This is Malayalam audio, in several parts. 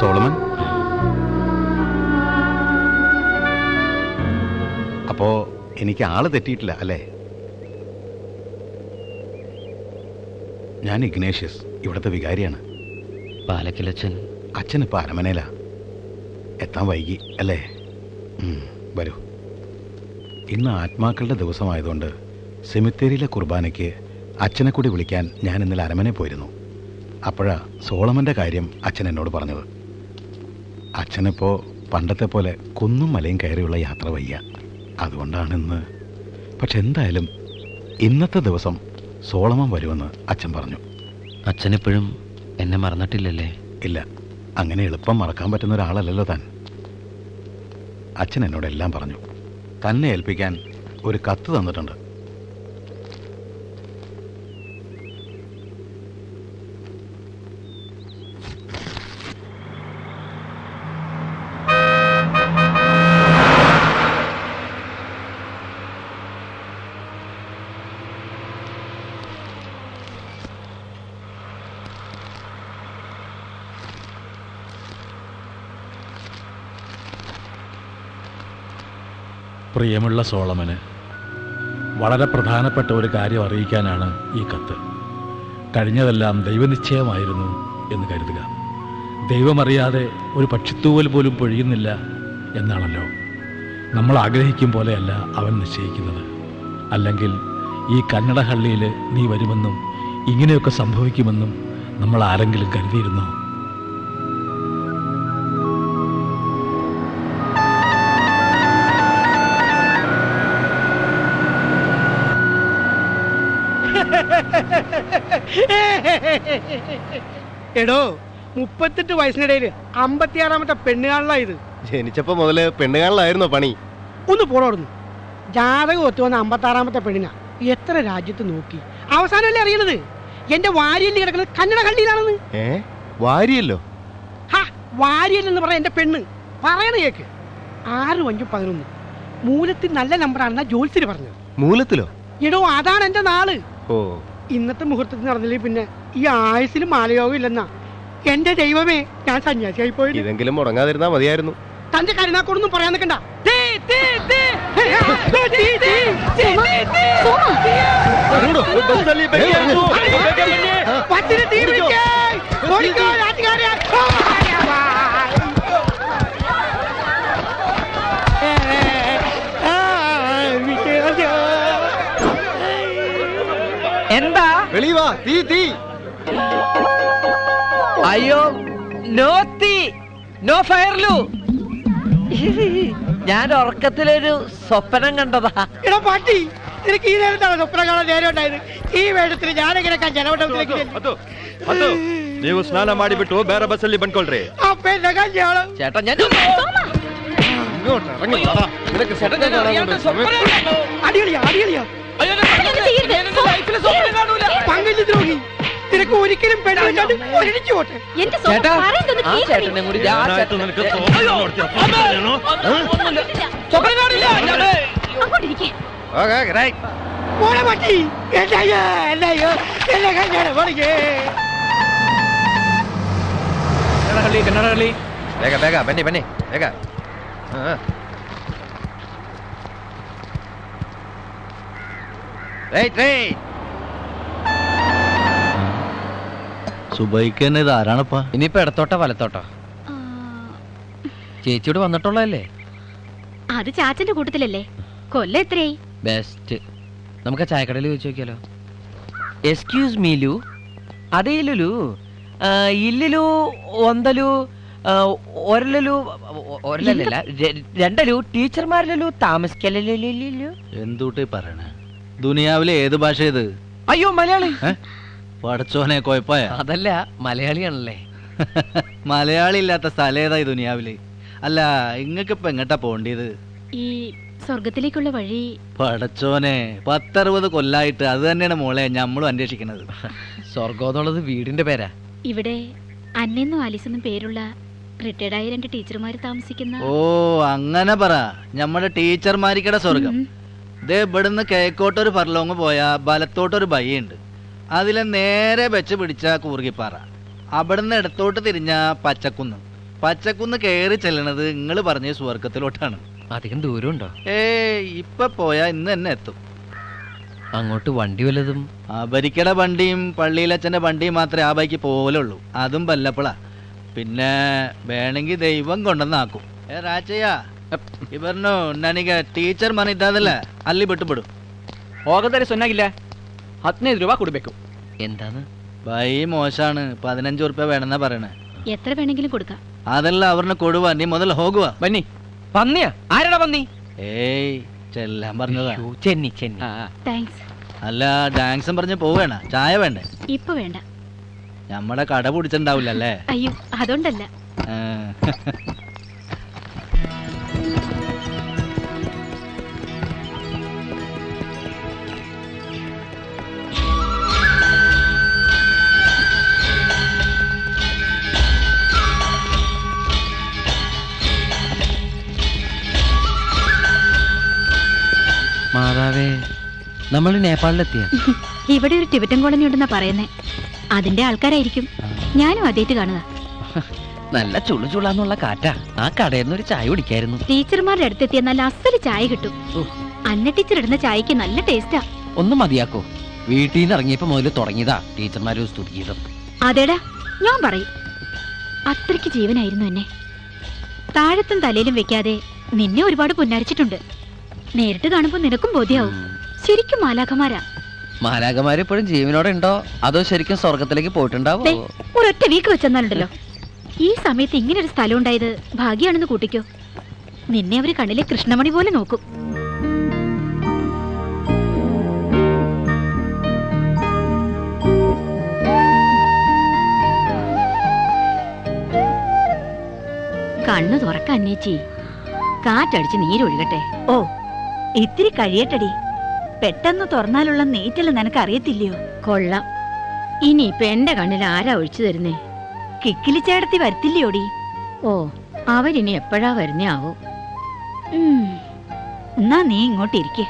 സോളമൻ. അപ്പോ എനിക്ക് ആൾ തെറ്റിയിട്ടില്ല അല്ലേ? ഞാൻ ഇഗ്നേഷ്യസ് ഇവിടുത്തെ വികാരിയാണ്. പാലക്കിലച്ചൻ. അച്ഛൻ ഇപ്പൊ അരമനയിലാ. എത്താൻ വൈകി അല്ലേ? വരൂ. ഇന്ന് ആത്മാക്കളുടെ ദിവസമായതുകൊണ്ട് സെമിത്തേരിയിലെ കുർബാനയ്ക്ക് അച്ഛനെ കൂടി വിളിക്കാൻ ഞാൻ ഇന്നലെ അരമനെ പോയിരുന്നു. അപ്പോഴാ സോളമന്റെ കാര്യം അച്ഛൻ എന്നോട് പറഞ്ഞത്. അച്ഛനിപ്പോ പണ്ടത്തെ പോലെ കുന്നും മലയും കയറിയുള്ള യാത്ര വയ്യ. അതുകൊണ്ടാണ് ഇന്ന്. പക്ഷെ എന്തായാലും ഇന്നത്തെ ദിവസം സോളമം വരുമെന്ന് അച്ഛൻ പറഞ്ഞു. അച്ഛനെപ്പോഴും എന്നെ മറന്നിട്ടില്ലല്ലേ? ഇല്ല. അങ്ങനെ എളുപ്പം മറക്കാൻ പറ്റുന്ന ഒരാളല്ലല്ലോ താൻ. അച്ഛൻ എന്നോട് എല്ലാം പറഞ്ഞു. തന്നെ ഏൽപ്പിക്കാൻ ഒരു കത്ത് തന്നിട്ടുണ്ട്. പ്രിയമുള്ള സോളമന് വളരെ പ്രധാനപ്പെട്ട ഒരു കാര്യം അറിയിക്കാനാണ് ഈ കത്ത്. കഴിഞ്ഞതെല്ലാം ദൈവനിശ്ചയമായിരുന്നു എന്ന് കരുതുക. ദൈവമറിയാതെ ഒരു പക്ഷിത്തൂവൽ പോലും പൊഴിയുന്നില്ല എന്നാണല്ലോ. നമ്മൾ ആഗ്രഹിക്കും പോലെയല്ല അവൻ നിശ്ചയിക്കുന്നത്. അല്ലെങ്കിൽ ഈ കന്നഡ കന്നഡഹള്ളിയിൽ നീ വരുമെന്നും ഇങ്ങനെയൊക്കെ സംഭവിക്കുമെന്നും നമ്മൾ ആരെങ്കിലും കരുതിയിരുന്നോ? എടോ മുപ്പത്തെട്ട് വയസ്സിനിടയിൽ അമ്പത്തിയാറാമത്തെ പെണ്ണുകാണലാ ഇത്. ജനിച്ചപ്പോ മുതൽ പെണ്ണുകാണലായിരുന്നോ പണി? ഒന്ന് പോണോടുന്നു ജാതകം ഒത്തു വന്ന അമ്പത്താറാമത്തെ പെണ്ണിനാ. എത്ര രാജ്യത്ത് നോക്കി. അവസാനമല്ലേ അറിയണത്? എന്റെ വാരിയല്ലേ കിടക്കുന്നത് കന്നഡ കള്ളിയിലാണെന്ന്. ഏ? വാരിയല്ലോ? ഹാ വാരിയല്ലെന്ന് പറയാൻ എന്റെ പെണ്ണ്. പറയണ കേക്ക്. ആറും അഞ്ചും പതിനൊന്ന്. മൂലത്തിൽ നല്ല നമ്പറാണെന്നാ ജോത്സ്യര് പറഞ്ഞത്. മൂലത്തിലോ? എടോ അതാണ് എന്റെ നാൾ. ഓ. ഇന്നത്തെ മുഹൂർത്തത്തിൽ നടന്നില്ലേ പിന്നെ ഈ ആയുസിൽ മാലയോഗം ഇല്ലെന്നാ എന്റെ ദൈവമേ ഞാൻ സന്യാസിയായി പോയി ഇതെങ്കിലും മുടങ്ങാതിരുന്നാ മതിയായിരുന്നു. തന്റെ കരുനാക്കോടൊന്നും പറയാൻ നിൽക്കണ്ട. പത്തിന് തീ പിടിക്ക്. എന്താ വെളി വാ തീ തീ അയ്യോ നോ തീ നോ ഫയർലു ഞാൻ ഉറക്കത്തിലൊരു സ്വപ്നം കണ്ടതാ എടാ പാട്ടി നിനക്ക് ഈ നേരത്താണ് സ്വപ്നം കാണാൻ നേരം ഉണ്ടായത് ഈ വേഷത്തിൽ ഞാനെങ്ങനെ ജനമണ്ഡലത്തിലേക്ക് ചെല്ലും? ನೀವು ಸ್ನಾನ ಮಾಡಿಬಿಟ್ಟು ಬೇರೆ ಬಸ್ಸಲ್ಲಿ ಬಂದ್ಕೊಳ್ರಿ അപ്പൊ എന്നെ കല്യാണം ചേട്ടാ വാടാ. നിനക്ക് ഒരിക്കലും പെണ്ണില്ലാണ്ട് ഒരിടിച്ചു പോട്ടെ. സ്വന്തം പറയുന്നത് ആ ചേട്ടനെ കൂടി ആ. സുബൈക്ക് തന്നെ ഇത് ആരാണപ്പാ ഇനിയിപ്പോ ഇടത്തോട്ടോ വലത്തോട്ടോ? ചേച്ചിയോട് വന്നിട്ടുള്ളതല്ലേ? അത് ചാച്ചന്റെ കൂട്ടത്തിലല്ലേ. കൊല്ലം എത്രയായി? ബെസ്റ്റ് നമുക്ക് ആ ചായക്കടയിൽ ചോദിച്ചു നോക്കിയാലോ? എക്സ്ക്യൂസ് മീ ലു അതേ ലുലു ഇല്ലു ഇല്ലിലു ഒന്തലു ആ, ഒരലു ഒരലല്ല രണ്ടലു ടീച്ചർമാരിലു താമസിക്കലു എന്തൂട്ടി പറയണേ? ദുനിയാവിലെ ഏത് ഭാഷ ഇത് അയ്യോ മലയാളി. പടച്ചോനെ കൊഴപ്പായ? അതല്ല മലയാളിയാണല്ലേ. മലയാളി ഇല്ലാത്ത സ്ഥലേതായി ദുനിയാവിൽ? അല്ല ഇങ്ങക്ക് ഇപ്പൊ എങ്ങട്ടാ പോണ്ടിയത് ഈ സ്വർഗത്തിലേക്കുള്ള വഴി പടച്ചോനെ പത്തറുപത് കൊല്ലായിട്ട് അത് തന്നെയാണ് മോളെ ഞമ്മളും അന്വേഷിക്കുന്നത് സ്വർഗോന്നുള്ളത് വീടിന്റെ പേരാ. ഇവിടെ അന്നെന്നും ആലിസെന്നും പേരുള്ള റിട്ടയർഡായ രണ്ട് ടീച്ചർമാർ താമസിക്കുന്ന ഓ അങ്ങനെ പറ. നമ്മുടെ ടീച്ചർമാരിക്കട സ്വർഗം. ദേ ഇവിടുന്ന് കിഴക്കോട്ടൊരു പർലോങ് പോയാൽ വലത്തോട്ടൊരു ഉണ്ട് അതിലെ നേരെ വെച്ച് പിടിച്ച കൂർഗിപ്പാറ. അവിടുന്ന് ഇടത്തോട്ട് തിരിഞ്ഞ പച്ചക്കുന്ന്. പച്ചക്കുന്ന് കയറി ചെല്ലണത് നിങ്ങൾ പറഞ്ഞ സുവർഗത്തിലോട്ടാണ്. അധികം ദൂരമുണ്ടോ? ഏ ഇപ്പൊ പോയാ ഇന്ന് തന്നെ എത്തും. അങ്ങോട്ട് വണ്ടി വല്ലതും? അവരിക്കട വണ്ടിയും പള്ളിയിലച്ഛന്റെ വണ്ടിയും മാത്രമേ ആ ബൈക്ക് പോലുള്ളൂ. അതും വല്ലപ്പോഴാ പിന്നെ വേണമെങ്കിൽ ദൈവം കൊണ്ടുവന്നാക്കും. ഏ രാജയ്യാ. ಇಬ್ಬರನ್ನು ನನಗೆ ಟೀಚರ್ ಮನೆ ಇದ್ದಾದಲ್ಲ ಅಲ್ಲಿ ಬಿಟ್ಟು ಬಿಡು ಹೋಗದರೆ ಸೊನ್ನಾಗಿಲ್ಲ ಹದಿನೈದು രൂപ ಕೊಡಬೇಕು എന്താണ് ബൈ മോശാണ് പതിനഞ്ച് ഉറുപ്പ്യ വേണമെന്നാ പറയണേ എത്ര വേണമെങ്കിലും കൊടുക്കാം ಅದೆಲ್ಲ ಅವ್ರನ್ನ ಕೊಡುವ ನೀ ಮೊದಲು ಹೋಗುವ ಬನ್ನಿ പന്നിയാ ആരാടാ പന്നി ഏയ് ചെല്ലാൻ പറഞ്ഞതാ അയ്യോ, ചെന്നി ചെന്നി താങ്ക്സ് അല്ല ഡാൻസും പറഞ്ഞ് പോവേണ ചായ വേണ്ടേ ഇപ്പൊ വേണ്ട നമ്മടെ കട പിടിച്ചിട്ടുണ്ടാവില്ല അല്ലേ അയ്യോ അതുകൊണ്ടല്ല നമ്മൾ നേപ്പാളിലെത്തിയ. ഇവിടെ ഒരു ടിബറ്റൻ കോളനി ഉണ്ടെന്നാ പറയുന്നേ. അതിന്റെ ആൾക്കാരായിരിക്കും. ഞാനും അതേറ്റ് കാണുക നല്ല ചുളു ചുളാന്നുള്ള കാറ്റാ. ആ കടയിൽ നിന്ന് ഒരു ചായ കുടിക്കായിരുന്നു. ടീച്ചർമാരുടെ അടുത്തെത്തിയ നല്ല അസൽ ചായ കിട്ടും. അന്ന ടീച്ചർ ഇടുന്ന ചായക്ക് നല്ല ടേസ്റ്റാ. ഒന്ന് മതിയാക്കോ. വീട്ടിൽ നിന്ന് ഇറങ്ങിയപ്പോ മുതൽ തുടങ്ങിയതാ ടീച്ചർമാര് സ്തുതിഗീതം അതേടാ ഞാൻ പറയും. അത്രയ്ക്ക് ജീവനായിരുന്നു എന്നെ. താഴത്തും തലയിലും വെക്കാതെ നിന്നെ ഒരുപാട് പുന്നരിച്ചിട്ടുണ്ട്. നേരിട്ട് കാണുമ്പോ നിനക്കും ബോധ്യാവും. ശരിക്കും മാലാഖമാരാ? മാലാഖമാര് ഇപ്പോഴും ജീവനോടെ ഉണ്ടോ അതോ ശരിക്കും സ്വർഗത്തിലേക്ക് പോയിട്ടുണ്ടാവോ? ഒരൊറ്റ വീക്ക് വെച്ചെന്നാലുണ്ടല്ലോ ഈ സമയത്ത് ഇങ്ങനെ ഒരു സ്ഥലം ഉണ്ടായത് ഭാഗ്യാണെന്ന് കൂട്ടിക്കോ. നിന്നെ അവർ കണ്ണിലെ കൃഷ്ണമണി പോലെ നോക്കും. കണ്ണു തുറക്ക അന്നേച്ചി. കാറ്റടിച്ച് നീരൊഴുകട്ടെ. ഓ ഇത്തിരി കഴിയട്ടടി. പെട്ടെന്ന് തുറന്നാലുള്ള നീറ്റൽ നിനക്ക് അറിയത്തില്ലയോ കൊള്ളാം. ഇനി ഇപ്പൊ എന്റെ കണ്ണിൽ ആരാ ഒഴിച്ചു തരുന്നേ? കിക്കിലി ചേടത്തി വരത്തില്ലയോടി? ഓ അവരിനി എപ്പോഴാ വരുന്നേ ആവോ. എന്നാ നീ ഇങ്ങോട്ട് ഇരിക്കെ.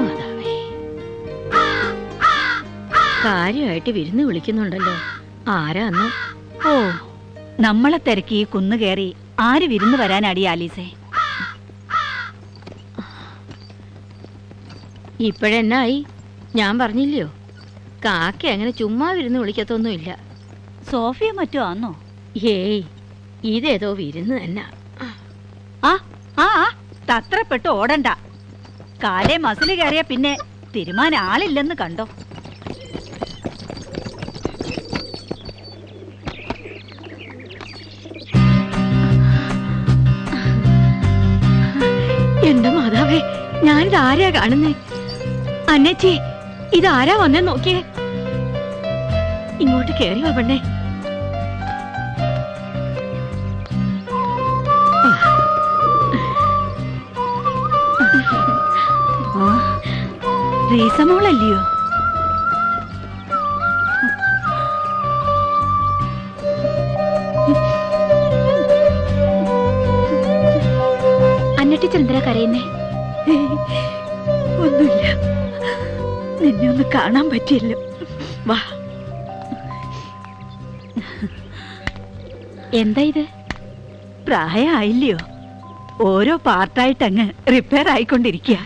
മാതാവേ. കാര്യമായിട്ട് വിരുന്ന് വിളിക്കുന്നുണ്ടല്ലോ. ആരാന്ന് ഓ നമ്മളെ തിരക്കി ഈ കുന്നു കയറി ആര് വിരുന്ന് വരാനടി ആലീസേ? ഇപ്പോഴെന്നായി? ഞാൻ പറഞ്ഞില്ലയോ? കാക്ക അങ്ങനെ ചുമ്മാ വിരുന്ന് വിളിക്കത്തൊന്നുമില്ല. സോഫിയ മറ്റോ ആന്നോ? ഏയ് ഇതേതോ വിരുന്ന് തന്നെ. ആ ആ ആ, തത്രപ്പെട്ട് ഓടണ്ട. കാലേ മസിൽ കയറിയ പിന്നെ തിരുമാൻ ആളില്ലെന്ന് കണ്ടോ? ഞാനിത് ആരാ കാണുന്നേ? അന്നച്ചി ആരാ വന്നേ നോക്കിയേ? ഇങ്ങോട്ട് കേറി വാ പെണ്ണേ. റീസമോളല്ലയോ? അന്ന ചന്ദ്ര കരയുന്നേ? ഒന്നുമില്ല. നിന്നെ ഒന്ന് കാണാൻ പറ്റിയല്ലോ. വാ. എന്താ ഇത്? പ്രായമായില്ലയോ? ഓരോ പാർട്ടായിട്ട് അങ്ങ് റിപ്പയർ ആയിക്കൊണ്ടിരിക്കുക.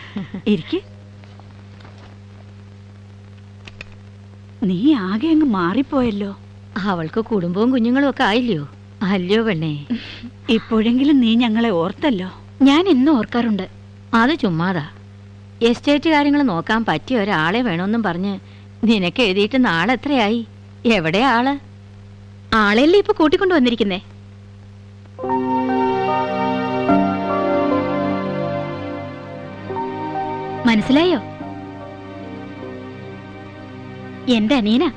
ഇരിക്ക്. നീ ആകെ അങ്ങ് മാറിപ്പോയല്ലോ. അവൾക്ക് കുടുംബവും കുഞ്ഞുങ്ങളും ഒക്കെ ആയില്ലയോ? അല്ലയോ പെണ്ണേ? ഇപ്പോഴെങ്കിലും നീ ഞങ്ങളെ ഓർത്തല്ലോ. ഞാൻ എന്നും ഓർക്കാറുണ്ട്. അത് ചുമ്മാതാ. എസ്റ്റേറ്റ് കാര്യങ്ങൾ നോക്കാൻ പറ്റിയ ഒരാളെ വേണമെന്നും പറഞ്ഞ് നിനക്ക് എഴുതിയിട്ട് നാളെ എത്രയായി എവിടെ ആൾ? ആളെയല്ലേ ഇപ്പൊ കൂട്ടിക്കൊണ്ടു വന്നിരിക്കുന്നേ? മനസ്സിലായോ? എന്റെ അനീന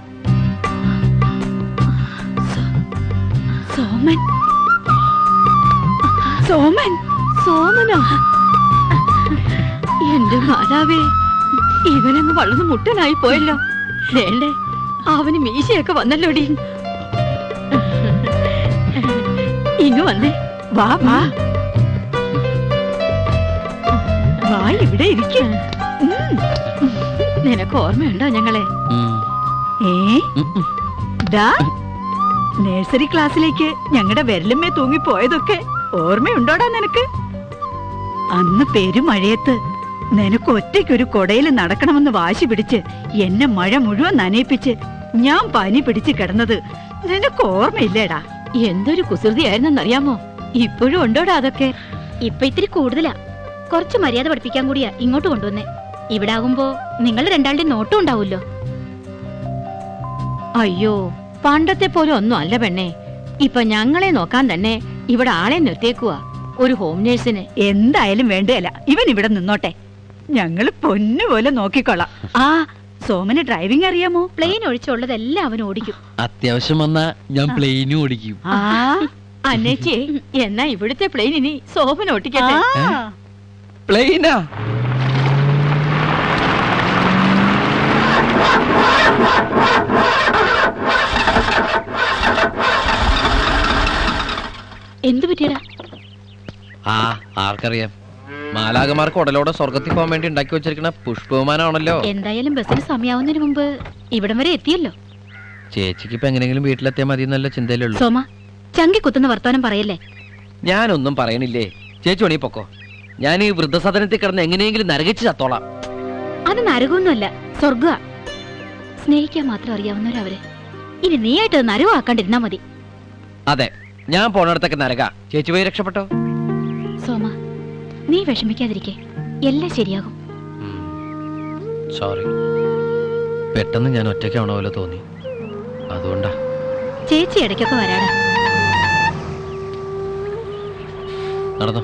സോമൻ. സോമൻ. സോമനോ? എന്റെ മാതാവേ ഇവനങ്ങ് വളർന്ന് മുട്ടനായി പോയല്ലോ. വേണ്ടേ അവന് മീശയൊക്കെ വന്നല്ലോടി. ഇങ്ങ് വന്നേ വാ വാ. വാ ഇവിടെ ഇരിക്ക. നിനക്ക് ഓർമ്മയുണ്ടോ ഞങ്ങളെ? ഏ? ദാ നഴ്സറി ക്ലാസ്സിലേക്ക് ഞങ്ങളുടെ വിരലുമ്മേ തൂങ്ങിപ്പോയതൊക്കെ ഓർമ്മയുണ്ടോടാ നിനക്ക്? അന്ന് പെരുമഴയത്ത് നിനക്ക് ഒറ്റയ്ക്കൊരു കൊടയിൽ നടക്കണമെന്ന് വാശി പിടിച്ച് എന്നെ മഴ മുഴുവൻ നനയിപ്പിച്ച് ഞാൻ പനി പിടിച്ച് കിടന്നത് നിനക്ക് ഓർമ്മയില്ലേടാ? എന്തൊരു കുസൃതിയായിരുന്നെന്നറിയാമോ? ഇപ്പോഴും ഉണ്ടോടാ അതൊക്കെ? ഇപ്പൊ ഇത്തിരി കൂടുതലാ. കുറച്ച് മര്യാദ പഠിപ്പിക്കാൻ കൂടിയാ ഇങ്ങോട്ട് കൊണ്ടുവന്നേ. ഇവിടെ ആകുമ്പോ നിങ്ങൾ രണ്ടാളുടെ നോട്ടം ഉണ്ടാവുമല്ലോ. അയ്യോ പണ്ടത്തെ പോലെ ഒന്നും അല്ല പെണ്ണേ. ഇപ്പൊ ഞങ്ങളെ നോക്കാൻ തന്നെ ഇവിടെ ആളെ നിർത്തിയേക്കുവാ. ഒരു ഹോം നേഴ്സിന്. എന്തായാലും വേണ്ടല്ല ഇവൻ ഇവിടെ നിന്നോട്ടെ. ഞങ്ങൾ പൊന്നുപോലെ നോക്കിക്കൊള്ളാം. ആ സോമന് ഡ്രൈവിംഗ് അറിയാമോ? പ്ലെയിൻ ഒഴിച്ചുള്ളതെല്ലാം അവൻ ഓടിക്കും. അത്യാവശ്യം വന്നാ ഞാൻ പ്ലെയിനും ഓടിക്കും. ആ. അന്നേച്ചി എന്നാ ഇവിടുത്തെ പ്ലെയിൻ ഇനി സോമൻ ഓടിക്കട്ടെ പ്ലെയിനാ എന്തു പറ്റിയടാ? ആ ആർക്കറിയാം. മാലാകമാർക്ക് ഉടലോടെ സ്വർഗത്തിൽ പോകാൻ വേണ്ടി ഉണ്ടാക്കി വെച്ചിരിക്കുന്ന പുഷ്പവിമാനമാണല്ലോ. എന്തായാലും ബസ്സിന് സമയാവുന്നതിന് മുമ്പ് ഇവിടം വരെ എത്തിയല്ലോ. ചേച്ചിക്ക് ഇപ്പൊ എങ്ങനെയെങ്കിലും വീട്ടിലെത്തിയാൽ മതി എന്നല്ല ചിന്തയിലുള്ളൂ സോമ ചങ്കി കുത്തുന്ന വർത്തമാനം പറയല്ലേ? ഞാനൊന്നും പറയണില്ലേ. ചേച്ചി ഉണി പൊക്കോ. ഞാൻ ഈ വൃദ്ധസദനത്തിൽ കിടന്ന് എങ്ങനെയെങ്കിലും നരകിച്ച് ചത്തോളാം. അത് നരകമൊന്നുമല്ല സ്വർഗ സ്നേഹിക്കാൻ മാത്രം അറിയാവുന്നവരവര്. ഇനി നീയായിട്ട് നരവാക്കാണ്ടിരുന്നാ മതി. അതെ ഞാൻ പോണടത്തൊക്കെ നരക. ചേച്ചി പോയി രക്ഷപ്പെട്ടോ? സോമ നീ വിഷമിക്കാതിരിക്കെ. എല്ലാം ശരിയാകും. സോറി പെട്ടെന്ന് ഞാൻ ഒറ്റയ്ക്കാണോ പോലെ തോന്നി. അതുകൊണ്ടാ. ചേച്ചി ഇടയ്ക്കൊക്കെ വരാടാ. നടന്നോ.